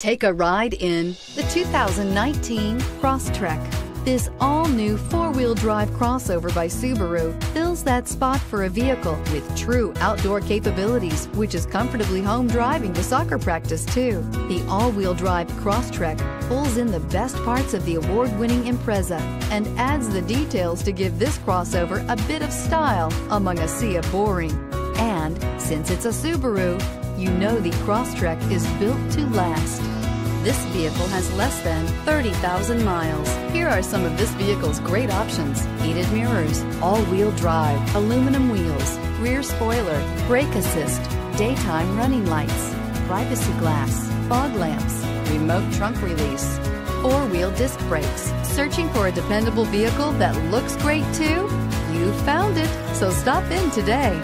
Take a ride in the 2019 Crosstrek. This all-new four-wheel drive crossover by Subaru fills that spot for a vehicle with true outdoor capabilities, which is comfortably home driving to soccer practice too. The all-wheel drive Crosstrek pulls in the best parts of the award-winning Impreza and adds the details to give this crossover a bit of style among a sea of boring. And since it's a Subaru, you know the Crosstrek is built to last. This vehicle has less than 30,000 miles. Here are some of this vehicle's great options. Heated mirrors, all-wheel drive, aluminum wheels, rear spoiler, brake assist, daytime running lights, privacy glass, fog lamps, remote trunk release, four-wheel disc brakes. Searching for a dependable vehicle that looks great too? You found it, so stop in today.